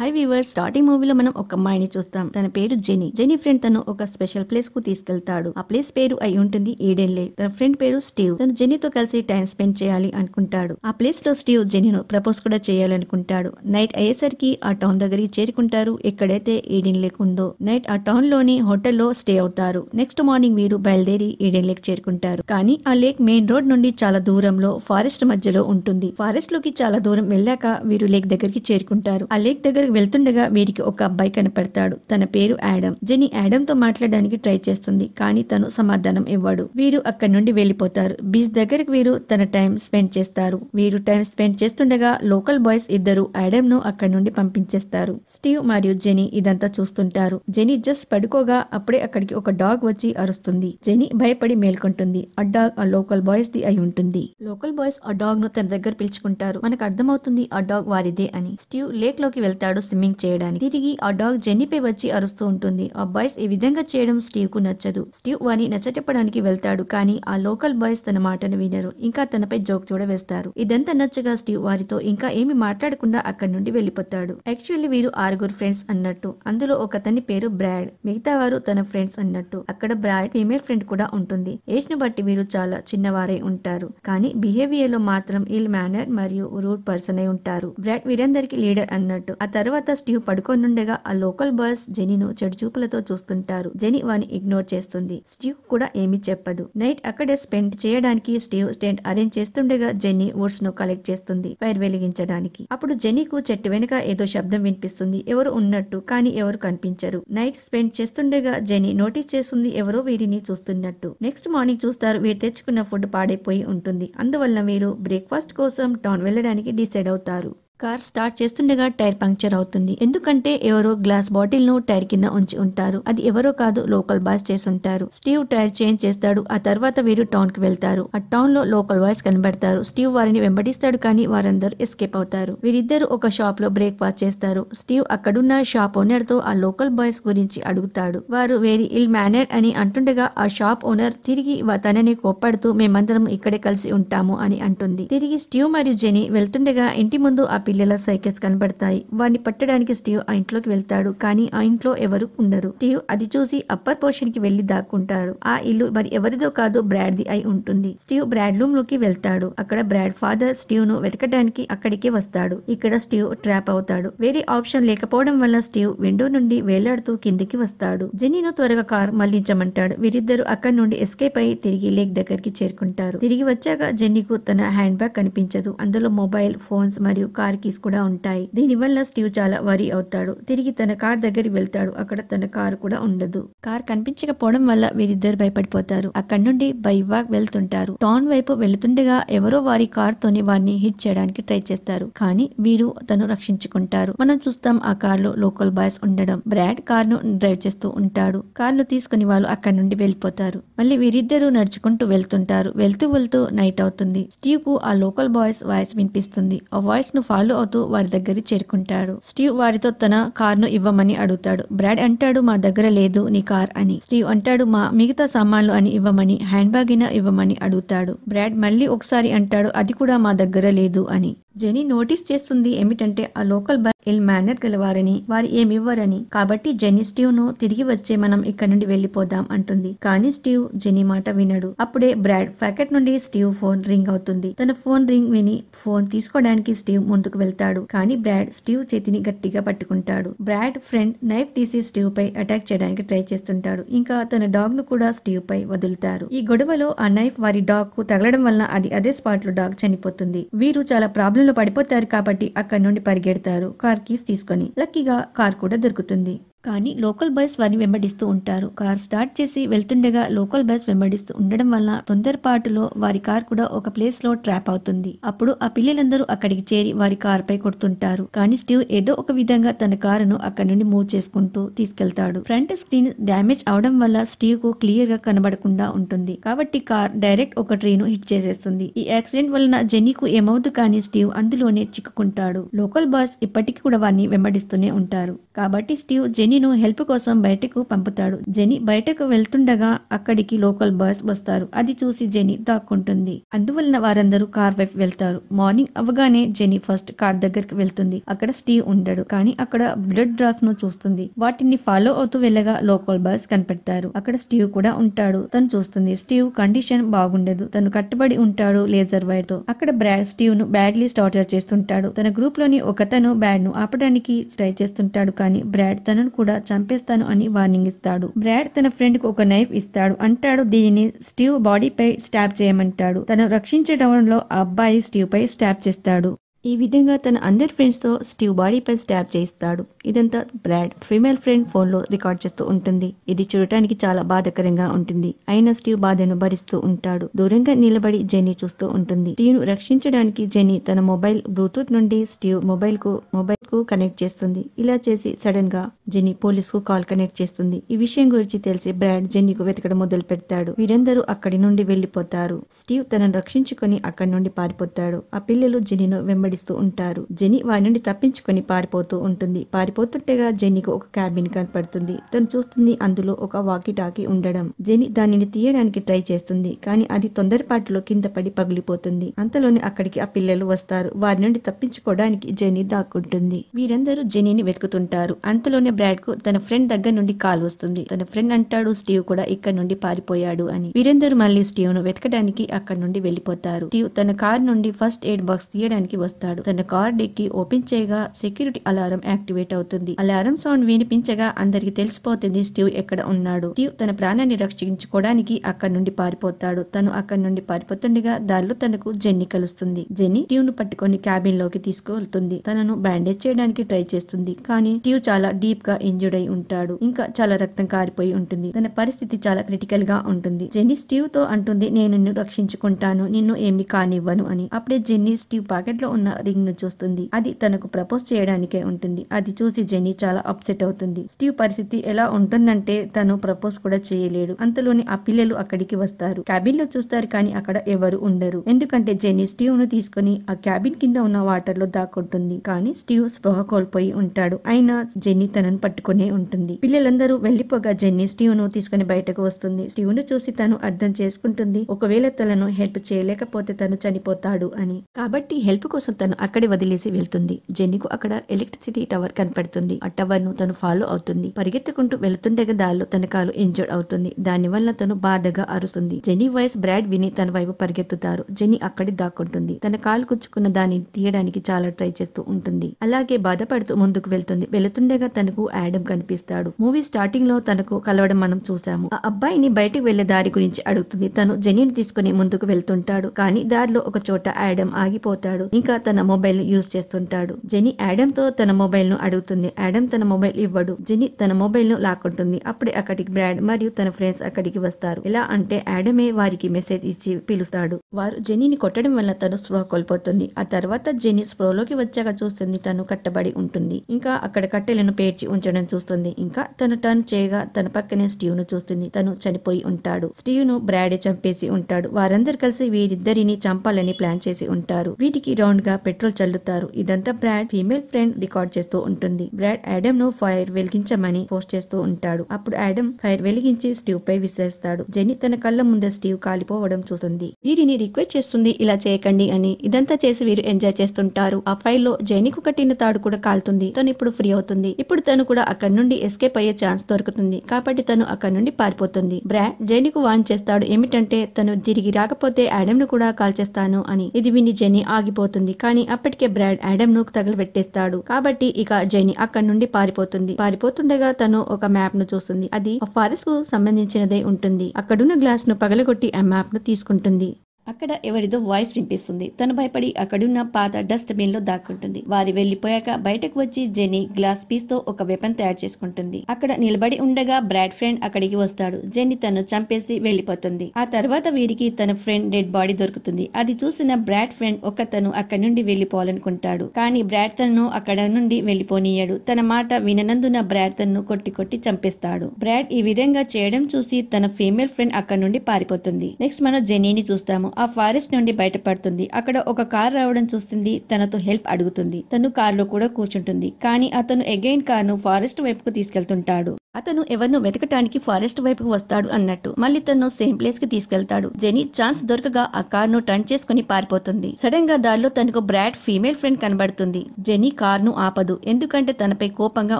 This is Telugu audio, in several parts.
హై వీవర్ స్టార్టింగ్ మూవీలో మనం ఒక అమ్మాయిని చూస్తాం. తన పేరు జెనీ. జెనీ ఫ్రెండ్ తను ఒక స్పెషల్ ప్లేస్కు తీసుకెళ్తాడు. ఆ ప్లేస్ పేరు అయి ఉంటుంది ఈడెన్లే తన ఫ్రెండ్ పేరు స్టీవ్ తను జెనీతో కలిసి టైం స్పెండ్ చేయాలి అనుకుంటాడు. ఆ ప్లేస్లో స్టీవ్ జెనీను ప్రపోజ్ కూడా చేయాలనుకుంటాడు. నైట్ అయ్యేసరికి ఆ టౌన్ దగ్గరికి చేరుకుంటారు. ఎక్కడైతే ఈడెన్ లేక్ ఉందో. నైట్ ఆ టౌన్లోని హోటల్లో స్టే అవుతారు. నెక్స్ట్ మార్నింగ్ వీరు బయలుదేరి ఈడెన్ లేక్ చేరుకుంటారు. కానీ ఆ లేక్ మెయిన్ రోడ్ నుండి చాలా దూరంలో ఫారెస్ట్ మధ్యలో ఉంటుంది. ఫారెస్ట్లోకి చాలా దూరం వెళ్ళాక వీరు లేక్ దగ్గరికి చేరుకుంటారు. ఆ లేక్ దగ్గర దగ్గరికి వెళ్తుండగా వీరికి ఒక అబ్బాయి కనపడతాడు. తన పేరు యాడమ్ జెనీ యాడమ్తో మాట్లాడడానికి ట్రై చేస్తుంది కానీ తను సమాధానం ఇవ్వడు. వీరు అక్కడి నుండి వెళ్ళిపోతారు బీచ్ దగ్గరికి వీరు తన టైం స్పెండ్ చేస్తారు. వీరు టైం స్పెండ్ చేస్తుండగా లోకల్ బాయ్స్ ఇద్దరు యాడమ్ను అక్కడి నుండి పంపించేస్తారు. స్టీవ్ మరియు జెనీ ఇదంతా చూస్తుంటారు. జెనీ జస్ట్ పడుకోగా అప్పుడే అక్కడికి ఒక డాగ్ వచ్చి అరుస్తుంది. జెనీ భయపడి మేల్కొంటుంది. ఆ డాగ్ ఆ లోకల్ బాయ్స్ ది అయి ఉంటుంది. లోకల్ బాయ్స్ ఆ డాగ్ను తన దగ్గర పిలుచుకుంటారు. మనకు అర్థమవుతుంది ఆ డాగ్ వారిదే అని. స్టీవ్ లేక్లోకి వెళ్తాడు. స్విమ్మింగ్ చేయడానికి. తిరిగి ఆ డాగ్ జెన్నీపై వచ్చి అరుస్తూ ఉంటుంది. ఆ బాయ్స్ ఈ విధంగా చేయడం స్టీవ్కు నచ్చదు. స్టీవ్ వాని నచ్చచెప్పడానికి వెళ్తాడు కానీ ఆ లోకల్ బాయ్స్ తన మాటను వినరు. ఇంకా తనపై జోక్ చూడవేస్తారు ఇదంతా నచ్చగా స్టీవ్ వారితో ఇంకా ఏమి మాట్లాడకుండా అక్కడి నుండి వెళ్ళిపోతాడు యాక్చువల్లీ వీరు ఆరుగురు ఫ్రెండ్స్ అన్నట్టు. అందులో ఒకతని పేరు బ్రాడ్. మిగతా వారు తన ఫ్రెండ్స్ అన్నట్టు. అక్కడ బ్రాడ్ ఫీమేల్ ఫ్రెండ్ కూడా ఉంటుంది. ఏజ్ను బట్టి వీరు చాలా చిన్నవారై ఉంటారు. కానీ బిహేవియర్లో మాత్రం ఇల్ మేనర్ మరియు రూట్ పర్సన్ అయి ఉంటారు. బ్రాడ్ వీరందరికి లీడర్ అన్నట్టు. అతను తర్వాత స్టీవ్ పడుకోనుండగా ఆ లోకల్ బాయ్స్ జెనీను చెడు చూపులతో చూస్తుంటారు. జెనీ వాని ఇగ్నోర్ చేస్తుంది. స్టీవ్ కూడా ఏమీ చెప్పదు. నైట్ అక్కడే స్పెండ్ చేయడానికి స్టీవ్ స్టెంట్ అరేంజ్ చేస్తుండగా జెన్నీ వుడ్స్ను కలెక్ట్ చేస్తుంది ఫైర్ వెలిగించడానికి. అప్పుడు జెనీకు చెట్టు వెనుక ఏదో శబ్దం వినిపిస్తుంది. ఎవరు ఉన్నట్టు కానీ ఎవరు కనిపించరు. నైట్ స్పెండ్ చేస్తుండగా జెనీ నోటీస్ చేస్తుంది ఎవరో వీరిని చూస్తున్నట్టు. నెక్స్ట్ మార్నింగ్ చూస్తారు వీరు తెచ్చుకున్న ఫుడ్ పాడైపోయి ఉంటుంది. అందువల్ల వీరు బ్రేక్ఫాస్ట్ కోసం టౌన్ వెళ్ళడానికి డిసైడ్ అవుతారు. కార్ స్టార్ట్ చేస్తుండగా టైర్ పంక్చర్ అవుతుంది. ఎందుకంటే ఎవరో గ్లాస్ బాటిల్ను టైర్ కింద ఉంచి ఉంటారు. అది ఎవరో కాదు లోకల్ బాయ్స్ చేసి ఉంటారు. స్టీవ్ టైర్ చేంజ్ చేస్తాడు. ఆ తర్వాత వీరు టౌన్కి వెళ్తారు. ఆ టౌన్లో లోకల్ బాయ్స్ కనబడతారు. స్టీవ్ వారిని వెంబడిస్తాడు కానీ వారందరూ ఎస్కేప్ అవుతారు. వీరిద్దరు ఒక షాప్లో బ్రేక్ఫాస్ట్ చేస్తారు. స్టీవ్ అక్కడున్న షాప్ ఓనర్తో ఆ లోకల్ బాయ్స్ గురించి అడుగుతాడు. వారు వెరీ ఇల్ మేనర్ అని అంటుండగా ఆ షాప్ ఓనర్ తిరిగి తనని కోప్పడుతూ మేమందరం ఇక్కడే కలిసి ఉంటాము అని అంటుంది. తిరిగి స్టీవ్ మరియు జెనీ వెళ్తుండగా ఇంటి ముందు ఆ పిల్లల సైకిల్స్ కనబడతాయి. వారిని పట్టడానికి స్టీవ్ ఆ ఇంట్లోకి వెళ్తాడు కానీ ఆ ఇంట్లో ఎవరు ఉండరు. స్టీవ్ అది చూసి అప్పర్ పోర్షన్కి వెళ్ళి దాక్కుంటాడు. ఆ ఇల్లు మరి ఎవరిదో కాదు బ్రాడ్ ది అయి ఉంటుంది. స్టీవ్ బ్రాడ్ రూమ్లోకి వెళ్తాడు. అక్కడ బ్రాడ్ ఫాదర్ స్టీవ్ను వెతకడానికి అక్కడికే వస్తాడు. ఇక్కడ స్టీవ్ ట్రాప్ అవుతాడు. వేరే ఆప్షన్ లేకపోవడం వల్ల స్టీవ్ విండో నుండి వేలాడుతూ కిందికి వస్తాడు. జెనీను త్వరగా కార్ మళ్ళించమంటాడు. వీరిద్దరు అక్కడి నుండి ఎస్కేప్ అయి తిరిగి లేక్ దగ్గరికి చేరుకుంటారు. తిరిగి వచ్చాక జెన్నీకు తన హ్యాండ్ బ్యాగ్ కనిపించదు. అందులో మొబైల్ ఫోన్స్ మరియు కార్ కీస్ కూడా ఉంటాయి. దీనివల్ల స్టీవ్ చాలా వరి అవుతాడు. తిరిగి తన కార్ దగ్గరికి వెళ్తాడు. అక్కడ తన కారు కూడా ఉండదు. కార్ కనిపించకపోవడం వల్ల వీరిద్దరు భయపడిపోతారు. అక్కడి నుండి బైవాక్ వెళ్తుంటారు. టౌన్ వైపు వెళ్తుండగా ఎవరో వారి కార్ తోని వారిని హిట్ చేయడానికి ట్రై చేస్తారు. కానీ వీరు తను రక్షించుకుంటారు. మనం చూస్తాం ఆ కార్లో లోకల్ బాయ్స్ ఉండడం. బ్రాడ్ కార్ను డ్రైవ్ చేస్తూ ఉంటాడు. కార్ను తీసుకుని వాళ్ళు అక్కడి నుండి వెళ్ళిపోతారు. మళ్ళీ వీరిద్దరూ నడుచుకుంటూ వెళ్తుంటారు. వెళ్తూ వెళ్తూ నైట్ అవుతుంది. స్టీవ్కు ఆ లోకల్ బాయ్స్ వాయిస్ వినిపిస్తుంది. ఆ వాయిస్ను ఫాలో అవుతూ వారి దగ్గరికి చేరుకుంటాడు. స్టీవ్ వారితో తన కార్ను ఇవ్వమని అడుగుతాడు. బ్రాడ్ అంటాడు మా దగ్గర లేదు నీ కార్ అని. స్టీవ్ అంటాడు మా మిగతా సామాన్లు అని ఇవ్వమని హ్యాండ్ బ్యాగ్ ఇవ్వమని అడుగుతాడు. బ్రాడ్ మళ్ళీ ఒకసారి అంటాడు అది కూడా మా దగ్గర లేదు అని. జెనీ నోటీస్ చేస్తుంది ఏమిటంటే ఆ లోకల్ బస్ ఇల్ మేనర్ గలవారని వారు ఏమివ్వరని. కాబట్టి జెనీ స్టీవ్ను తిరిగి వచ్చే మనం ఇక్కడ నుండి వెళ్ళిపోదాం అంటుంది. కానీ స్టీవ్ జెనీ మాట వినడు. అప్పుడే బ్రాడ్ ప్యాకెట్ నుండి స్టీవ్ ఫోన్ రింగ్ అవుతుంది. తన ఫోన్ రింగ్ విని ఫోన్ తీసుకోవడానికి స్టీవ్ ముందుకు వెళ్తాడు. కానీ బ్రాడ్ స్టీవ్ చేతిని గట్టిగా పట్టుకుంటాడు. బ్రాడ్ ఫ్రెండ్ నైఫ్ తీసి స్టీవ్ పై అటాక్ చేయడానికి ట్రై చేస్తుంటాడు. ఇంకా తన డాగ్ను కూడా స్టీవ్ పై వదులుతారు. ఈ గొడవలో ఆ నైఫ్ వారి డాగ్కు తగలడం వలన అది అదే స్పాట్లో డాగ్ చనిపోతుంది. వీరు చాలా ప్రాబ్లం లో పడిపోతారు కాబట్టి అక్కడి నుండి పరిగెడతారు. కార్ కీస్ తీసుకొని. లక్కీగా కార్ కూడా దొరుకుతుంది. కానీ లోకల్ బస్ వారిని వెంబడిస్తూ ఉంటారు. కార్ స్టార్ట్ చేసి వెళ్తుండగా లోకల్ బస్ వెంబడిస్తూ ఉండడం వల్ల తొందరపాటులో వారి కార్ కూడా ఒక ప్లేస్లో ట్రాప్ అవుతుంది. అప్పుడు ఆ పిల్లలందరూ అక్కడికి చేరి వారి కార్ పై కొడుతుంటారు. కానీ స్టీవ్ ఏదో ఒక విధంగా తన కారును అక్కడి నుండి మూవ్ చేసుకుంటూ తీసుకెళ్తాడు. ఫ్రంట్ స్క్రీన్ డ్యామేజ్ అవడం వల్ల స్టీవ్కు క్లియర్గా కనబడకుండా ఉంటుంది. కాబట్టి కార్ డైరెక్ట్ ఒక ట్రీ ను హిట్ చేసేస్తుంది. ఈ యాక్సిడెంట్ వలన జెనీకు ఏమవుతు కానీ స్టీవ్ అందులోనే చిక్కుకుంటాడు. లోకల్ బస్ ఇప్పటికీ కూడా వారిని వెంబడిస్తూనే ఉంటారు. కాబట్టి స్టీవ్ జెనీ జెనీను హెల్ప్ కోసం బయటకు పంపుతాడు. జెనీ బయటకు వెళ్తుండగా అక్కడికి లోకల్ బస్ వస్తారు. అది చూసి జెనీ దాక్కుంటుంది. అందువలన వారందరూ కార్ వైపు వెళ్తారు. మార్నింగ్ అవగానే జెనీ ఫస్ట్ కార్ దగ్గరికి వెళ్తుంది. అక్కడ స్టీవ్ ఉండడు. కానీ అక్కడ బ్లడ్ డ్రాప్స్ను చూస్తుంది. వాటిని ఫాలో అవుతూ వెళ్ళగా లోకల్ బస్ కనిపెడతారు. అక్కడ స్టీవ్ కూడా ఉంటాడు. తను చూస్తుంది. స్టీవ్ కండిషన్ బాగుండదు. తను కట్టుబడి ఉంటాడు లేజర్ వైర్తో అక్కడ బ్రాడ్ స్టీవ్ను బ్యాడ్లీ టార్చర్ చేస్తుంటాడు. తన గ్రూప్లోని ఒకతను బ్యాడ్ను ఆపడానికి ట్రై చేస్తుంటాడు. కానీ బ్రాడ్ తనను కూడా చంపేస్తాను అని వార్నింగ్ ఇస్తాడు. బ్రాడ్ తన ఫ్రెండ్కు ఒక నైఫ్ ఇస్తాడు. అంటాడు దీనిని స్టీవ్ బాడీపై స్టాప్ చేయమంటాడు. తను రక్షించడంలో అబ్బాయి స్టీవ్ పై స్టాప్ చేస్తాడు. ఈ విధంగా తన అందరి ఫ్రెండ్స్తో స్టీవ్ బాడీపై స్టాప్ చేయిస్తాడు. ఇదంతా బ్రాడ్. ఫీమేల్ ఫ్రెండ్ ఫోన్లో రికార్డ్ చేస్తూ ఉంటుంది. ఇది చూడటానికి చాలా బాధకరంగా ఉంటుంది. అయినా స్టీవ్ బాధను భరిస్తూ ఉంటాడు. దూరంగా నిలబడి జెనీ చూస్తూ ఉంటుంది. స్టీవ్ను రక్షించడానికి జెనీ తన మొబైల్ బ్లూటూత్ నుండి స్టీవ్ మొబైల్కు మొబైల్కు కనెక్ట్ చేస్తుంది. ఇలా చేసి సడన్గా జెనీ పోలీస్కు కాల్ కనెక్ట్ చేస్తుంది. ఈ విషయం గురించి తెలిసి బ్రాడ్ జెన్నీకు వెతకడం మొదలు పెడతాడు వీరందరూ అక్కడి నుండి వెళ్ళిపోతారు స్టీవ్ తనను రక్షించుకొని అక్కడి నుండి పారిపోతాడు. ఆ పిల్లలు జెనీను వెంబడిస్తూ ఉంటారు. జెనీ వారి నుండి తప్పించుకొని పారిపోతూ ఉంటుంది. పారిపోతుంటేగా జెన్నీకి ఒక క్యాబిన్ కనపడుతుంది. తను చూస్తుంది అందులో ఒక వాకీ టాకీ ఉండడం. జెని దానిని తీయడానికి ట్రై చేస్తుంది కానీ అది తొందరపాటులో కింద పడి పగిలిపోతుంది. అంతలోనే అక్కడికి ఆ పిల్లలు వస్తారు. వారి నుండి తప్పించుకోవడానికి జెనీ దాక్కుంటుంది. వీరందరూ జెనీని వెతుకుతుంటారు. అంతలోనే బ్రాడ్కు తన ఫ్రెండ్ దగ్గర నుండి కాల్ వస్తుంది. తన ఫ్రెండ్ అంటాడు స్టీవ్ కూడా ఇక్కడ నుండి పారిపోయాడు అని. వీరందరూ మళ్ళీ స్టీవ్ను వెతకడానికి అక్కడ నుండి వెళ్ళిపోతారు స్టీవ్ తన కార్ నుండి ఫస్ట్ ఎయిడ్ బాక్స్ తీయడానికి వస్తాడు. తన కార్ డిక్కి ఓపెన్ చేయగా సెక్యూరిటీ అలారం యాక్టివేట్ అవుతుంది అలారం సౌండ్ వినిపించగా అందరికి తెలిసిపోతుంది స్టీవ్ ఎక్కడ ఉన్నాడు. స్టీవ్ తన ప్రాణాన్ని రక్షించుకోవడానికి అక్కడ నుండి పారిపోతాడు. తను అక్కడ నుండి పారిపోతుండగా దారిలో తనకు జెన్నీ కలుస్తుంది. జెన్నీ స్టీవ్ను పట్టుకొని క్యాబిన్లోకి తీసుకువెళ్తుంది తనను బ్యాండేజ్ చేయడానికి ట్రై చేస్తుంది. కానీ స్టీవ్ చాలా డీప్గా ఇంజుర్డ్ అయి ఉంటాడు. ఇంకా చాలా రక్తం కారిపోయి ఉంటుంది. తన పరిస్థితి చాలా క్రిటికల్గా ఉంటుంది. జెన్నీ స్టీవ్తో అంటుంది నేను నిన్ను రక్షించుకుంటాను. నిన్ను ఏమి కానివ్వను అని. అప్పుడే జెన్నీ స్టీవ్ పాకెట్లో ఉన్న రింగ్ను చూస్తుంది. అది తనకు ప్రపోజ్ చేయడానికే ఉంటుంది. అది చూసి జెనీ చాలా అప్సెట్ అవుతుంది. స్టీవ్ పరిస్థితి ఎలా ఉంటుందంటే తను ప్రపోజ్ కూడా చేయలేడు. అంతలోని ఆ పిల్లలు అక్కడికి వస్తారు. క్యాబిన్లో చూస్తారు కానీ అక్కడ ఎవరు ఉండరు. ఎందుకంటే జెనీ స్టీవ్ను తీసుకుని ఆ క్యాబిన్ కింద ఉన్న వాటర్లో దాక్కుంటుంది. కానీ స్టీవ్ స్పృహ కోల్పోయి ఉంటాడు. అయినా జెన్నీ తనను పట్టుకునే ఉంటుంది. పిల్లలందరూ వెళ్ళిపోగా జెన్నీ స్టీవ్ను తీసుకుని బయటకు వస్తుంది. స్టీవ్ను చూసి తను అర్థం చేసుకుంటుంది. ఒకవేళ తనను హెల్ప్ చేయలేకపోతే తను చనిపోతాడు అని. కాబట్టి హెల్ప్ కోసం తను అక్కడే వదిలేసి వెళ్తుంది. జెన్నీకు అక్కడ ఎలక్ట్రిసిటీ టవర్ కనపడుతుంది ఆ టవర్ను తను ఫాలో అవుతుంది. పరిగెత్తుకుంటూ వెళుతుండగా దారిలో తన కాలు ఇంజర్డ్ అవుతుంది. దాని వల్ల తను బాధగా అరుస్తుంది. జెనీ వాయిస్ బ్రాడ్ విని తన వైపు పరిగెత్తుతారు. జెనీ అక్కడి దాక్కుంటుంది. తన కాలు కుచ్చుకున్న దాన్ని తీయడానికి చాలా ట్రై చేస్తూ ఉంటుంది. అలాగే బాధపడుతూ ముందుకు వెళ్తుంది. వెళుతుండగా తనకు యాడమ్ కనిపిస్తాడు. మూవీ స్టార్టింగ్లో తనకు కలవడం మనం చూసాము ఆ అబ్బాయిని బయటకు వెళ్ళే దారి గురించి అడుగుతుంది. తను జెనీని తీసుకుని ముందుకు వెళ్తుంటాడు. కానీ దారిలో ఒక చోట యాడమ్ ఆగిపోతాడు. ఇంకా తన మొబైల్ను యూజ్ చేస్తుంటాడు. జెనీ యాడమ్తో తన మొబైల్ను అడుగుతుంది యాడమ్ తన మొబైల్ ఇవ్వడు. జెని తన మొబైల్ను లాక్కుంటుంది. అప్పుడే అక్కడికి బ్రాడ్ మరియు తన ఫ్రెండ్స్ అక్కడికి వస్తారు. ఎలా అంటే యాడమే వారికి మెసేజ్ ఇచ్చి పిలుస్తాడు. వారు జెనీని కొట్టడం వల్ల తను స్పృహ కోల్పోతుంది. ఆ తర్వాత జెనీ స్పృహలోకి వచ్చాక చూస్తుంది తను కట్టబడి ఉంటుంది. ఇంకా అక్కడ కట్టెలను పేర్చి ఉంచడం చూస్తుంది. ఇంకా తను టర్న్ చేయగా తన పక్కనే స్టీవ్ను చూస్తుంది. తను చనిపోయి ఉంటాడు. స్టీవ్ను బ్రాడే చంపేసి ఉంటాడు. వారందరూ కలిసి వీరిద్దరిని చంపాలని ప్లాన్ చేసి ఉంటారు. వీటికి రౌండ్గా పెట్రోల్ చల్లుతారు. ఇదంతా బ్రాడ్ ఫీమేల్ ఫ్రెండ్ రికార్డ్ చేస్తూ ఉంటుంది. బ్రాడ్ యాడమ్ను ఫైర్ వెలిగించమని పోస్ట్ చేస్తూ ఉంటాడు. అప్పుడు యాడమ్ ఫైర్ వెలిగించి స్టీవ్ పై విసిరేస్తాడు. జెనీ తన కళ్ళ ముందే స్టీవ్ కాలిపోవడం చూస్తుంది వీరిని రిక్వెస్ట్ చేస్తుంది ఇలా చేయకండి అని. ఇదంతా చేసి వీరు ఎంజాయ్ చేస్తుంటారు. ఆ ఫైర్లో జెనీకు కట్టిన తాడు కూడా కాలుతుంది. తను ఇప్పుడు ఫ్రీ అవుతుంది. ఇప్పుడు తను కూడా అక్కడి నుండి ఎస్కేప్ అయ్యే ఛాన్స్ దొరుకుతుంది. కాబట్టి తను అక్కడి నుండి పారిపోతుంది. బ్రాడ్ జెనీకు వాన్ చేస్తాడు. ఏమిటంటే తను తిరిగి రాకపోతే యాడమ్ను కూడా కాల్ చేస్తాను అని. ఇది విని జెనీ ఆగిపోతుంది. కానీ అప్పటికే బ్రాడ్ యాడమ్ను తగలబెట్టేస్తాడు. కాబట్టి ఇక జెనీ అక్కడి నుండి పారిపోతుంది. పారిపోతుండగా తను ఒక మ్యాప్ను చూస్తుంది. అది ఆ ఫారెస్ట్కు సంబంధించినదే ఉంటుంది. అక్కడున్న గ్లాస్ను పగలగొట్టి ఆ మ్యాప్ను తీసుకుంటుంది. అక్కడ ఎవరిదో వాయిస్ వినిపిస్తుంది. తను భయపడి అక్కడున్న పాత డస్ట్ బిన్లో దాక్కుంటుంది. వారి వెళ్ళిపోయాక బయటకు వచ్చి జెనీ గ్లాస్ పీస్తో ఒక వెపన్ తయారు చేసుకుంటుంది. అక్కడ నిలబడి ఉండగా బ్రాడ్ ఫ్రెండ్ అక్కడికి వస్తాడు. జెన్నీ తను చంపేసి వెళ్ళిపోతుంది ఆ తర్వాత వీరికి తన ఫ్రెండ్ డెడ్ బాడీ దొరుకుతుంది. అది చూసిన బ్రాడ్ ఫ్రెండ్ ఒక తను అక్కడి నుండి వెళ్ళిపోవాలనుకుంటాడు కానీ బ్రాడ్ తనను అక్కడ నుండి వెళ్ళిపోనీయడు తన మాట విననందున బ్రాడ్ తనను కొట్టి కొట్టి చంపేస్తాడు. బ్రాడ్ ఈ విధంగా చేయడం చూసి తన ఫీమేల్ ఫ్రెండ్ అక్కడ నుండి పారిపోతుంది. నెక్స్ట్ మనం జెనీని చూస్తాము. ఆ ఫారెస్ట్ నుండి బయటపడుతుంది. అక్కడ ఒక కార్ రావడం చూస్తుంది. తనతో హెల్ప్ అడుగుతుంది. తను కార్లో కూడా కూర్చుంటుంది. కానీ అతను ఎగైన్ కార్ను ఫారెస్ట్ వైపుకు తీసుకెళ్తుంటాడు. అతను ఎవరినో వెతకటానికి ఫారెస్ట్ వైపుకు వస్తాడు అన్నట్టు. మళ్ళీ తను సేమ్ ప్లేస్కి తీసుకెళ్తాడు. జెనీ ఛాన్స్ దొరకగా ఆ కార్ను టర్న్ చేసుకుని పారిపోతుంది. సడన్గా దారిలో తనకు బ్రాడ్ ఫీమేల్ ఫ్రెండ్ కనబడుతుంది. జెనీ కార్ను ఆపదు. ఎందుకంటే తనపై కోపంగా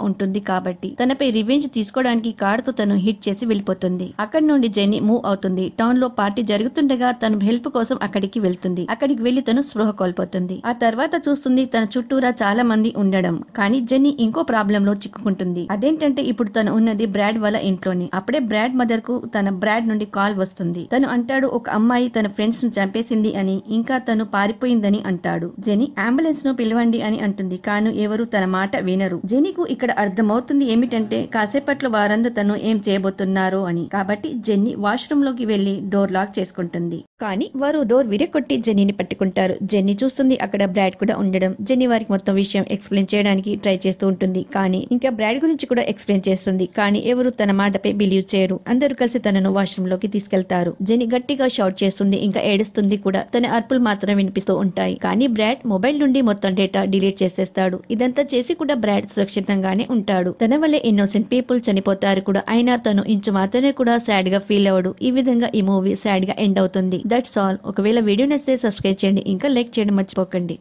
ఉంటుంది కాబట్టి. తనపై రివెంజ్ తీసుకోవడానికి కార్తో తను హిట్ చేసి వెళ్ళిపోతుంది. అక్కడి నుండి జెనీ మూవ్ అవుతుంది. టౌన్లో పార్టీ జరుగుతుండగా తను హెల్ప్ కోసం అక్కడికి వెళ్తుంది. అక్కడికి వెళ్ళి తను స్పృహ కోల్పోతుంది. ఆ తర్వాత చూస్తుంది తన చుట్టూరా చాలా మంది ఉండడం. కానీ జెన్నీ ఇంకో ప్రాబ్లం లో చిక్కుకుంటుంది. అదేంటంటే ఇప్పుడు తను ఉన్నది బ్రాడ్ వాళ్ళ ఇంట్లోని. అప్పుడే బ్రాడ్ మదర్కు తన బ్రాడ్ నుండి కాల్ వస్తుంది. తను అంటాడు ఒక అమ్మాయి తన ఫ్రెండ్స్ను చంపేసింది అని ఇంకా తను పారిపోయిందని అంటాడు. జెనీ అంబులెన్స్ను పిలవండి అని అంటుంది. కానీ ఎవరు తన మాట వినరు. జెనీకు ఇక్కడ అర్థమవుతుంది ఏమిటంటే కాసేపట్లో వారందరూ తను ఏం చేయబోతున్నారో అని. కాబట్టి జెన్నీ వాష్రూమ్లోకి వెళ్ళి డోర్ లాక్ చేసుకుంటుంది. కానీ వారు డోర్ విరగొట్టి జెన్నీని పట్టుకుంటారు. జెన్నీ చూస్తుంది అక్కడ బ్రాడ్ కూడా ఉండడం. జెన్నీ వారికి మొత్తం విషయం ఎక్స్ప్లెయిన్ చేయడానికి ట్రై చేస్తూ ఉంటుంది. కానీ ఇంకా బ్రాడ్ గురించి కూడా ఎక్స్ప్లెయిన్ చేస్తుంది. కానీ ఎవరు తన మాటపై బిలీవ్ చేయరు. అందరూ కలిసి తనను వాష్రూమ్లోకి తీసుకెళ్తారు. జెని గట్టిగా షౌట్ చేస్తుంది. ఇంకా ఏడుస్తుంది కూడా. తన అర్పులు మాత్రం వినిపిస్తూ ఉంటాయి. కానీ బ్రాడ్ మొబైల్ నుండి మొత్తం డేటా డిలీట్ చేసేస్తాడు. ఇదంతా చేసి కూడా బ్రాడ్ సురక్షితంగానే ఉంటాడు. తన వల్లే ఇన్నోసెంట్ పీపుల్ చనిపోతారు కూడా. అయినా తను ఇంచు మాత్రమే కూడా సాడ్గా ఫీల్ అవడు ఈ విధంగా ఈ మూవీ సాడ్గా ఎండ్ అవుతుంది. That's all. ఒకవేళ వీడియో నచ్చితే సబ్స్క్రైబ్ చేయండి. ఇంకా లైక్ చేయడం మర్చిపోకండి.